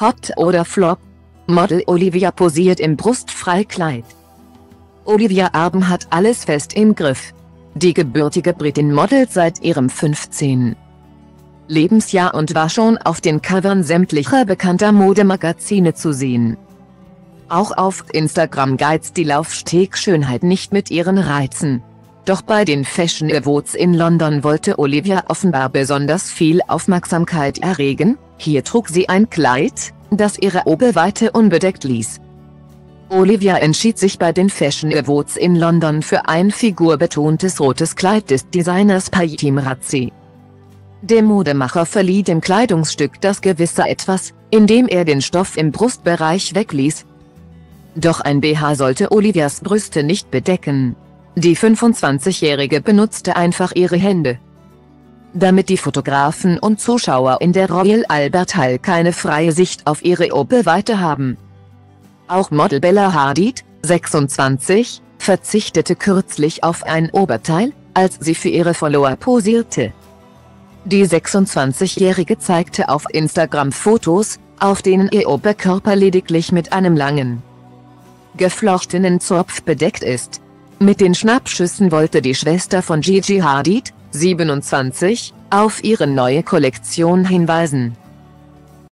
Hot oder Flop? Model Olivia posiert im Brustfreikleid. Olivia Arben hat alles fest im Griff. Die gebürtige Britin modelt seit ihrem 15. Lebensjahr und war schon auf den Covern sämtlicher bekannter Modemagazine zu sehen. Auch auf Instagram geizt die Laufstegschönheit nicht mit ihren Reizen. Doch bei den Fashion Awards in London wollte Olivia offenbar besonders viel Aufmerksamkeit erregen, hier trug sie ein Kleid, das ihre Oberweite unbedeckt ließ. Olivia entschied sich bei den Fashion Awards in London für ein figurbetontes rotes Kleid des Designers Paytim Razzi. Der Modemacher verlieh dem Kleidungsstück das gewisse Etwas, indem er den Stoff im Brustbereich wegließ. Doch ein BH sollte Olivias Brüste nicht bedecken. Die 25-Jährige benutzte einfach ihre Hände, damit die Fotografen und Zuschauer in der Royal Albert Hall keine freie Sicht auf ihre Oberweite haben. Auch Model Bella Hadid, 26, verzichtete kürzlich auf ein Oberteil, als sie für ihre Follower posierte. Die 26-Jährige zeigte auf Instagram Fotos, auf denen ihr Oberkörper lediglich mit einem langen, geflochtenen Zopf bedeckt ist. Mit den Schnappschüssen wollte die Schwester von Gigi Hadid, 27, auf ihre neue Kollektion hinweisen